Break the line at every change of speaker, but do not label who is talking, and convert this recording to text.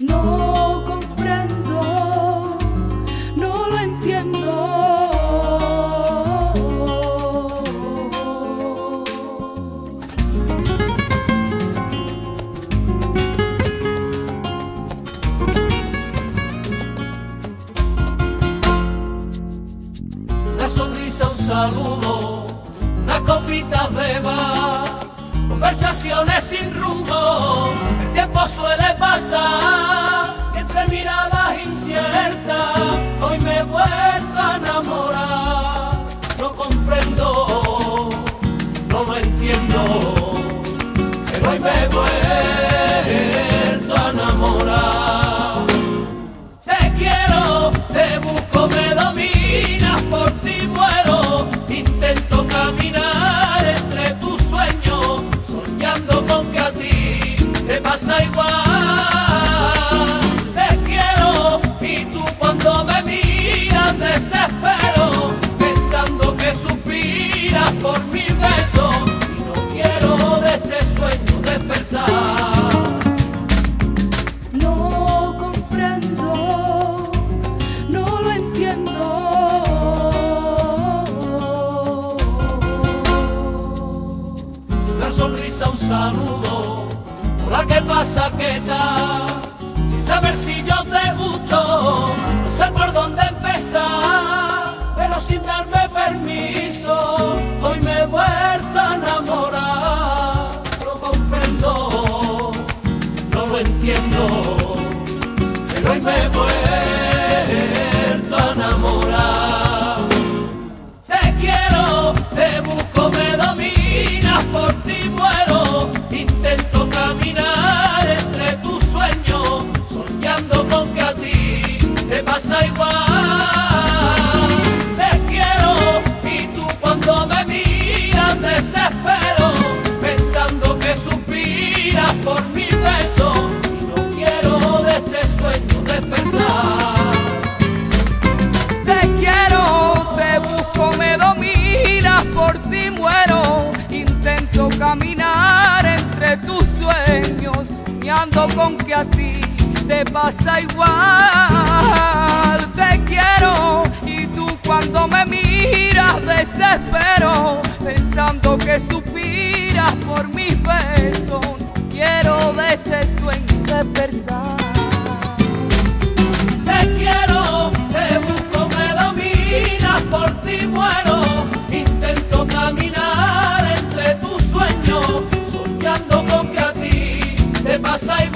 No comprendo, no lo entiendo.
Una sonrisa, un saludo, una copita beba, conversaciones sin rumbo, el tiempo suele pasar entre miradas inciertas, hoy me he vuelto a enamorar, no comprendo, no lo entiendo, pero hoy me he desespero, pensando que suspiras por mi beso. Y no quiero de este sueño despertar.
No comprendo, no lo entiendo.
Una sonrisa, un saludo. Hola, ¿qué pasa? ¿Qué tal? soñando con que a ti te pasa igual. Te quiero y tú cuando me miras desespero, pensando que suspiras por mis besos. Quiero de este sueño despertar.
Te quiero, te busco, me dominas, por ti muero, intento caminar entre tus sueños, soñando con Masai